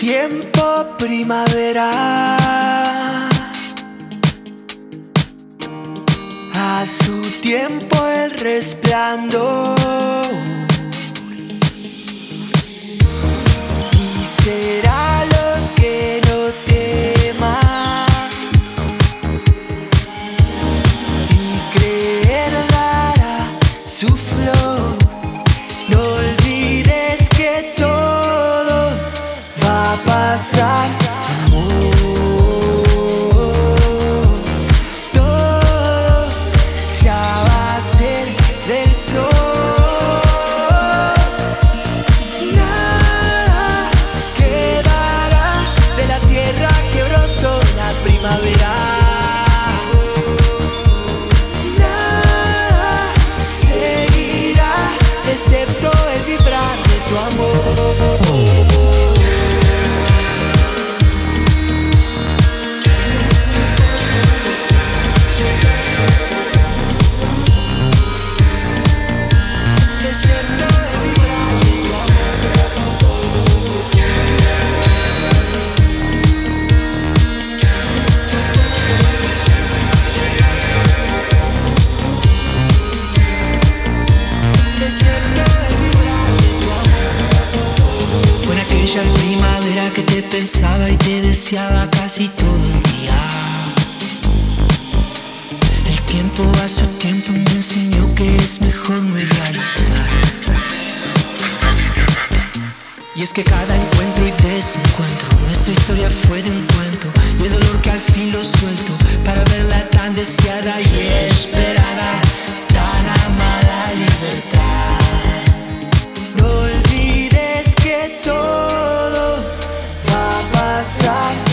tiempo primavera. A su tiempo el resplandor. Y será aquella primavera que te pensaba y te deseaba casi todo el día. El tiempo a su tiempo me enseñó que es mejor no idealizar. Y es que cada encuentro y desencuentro, nuestra historia fue de un cuento. Y el dolor que al fin lo stop.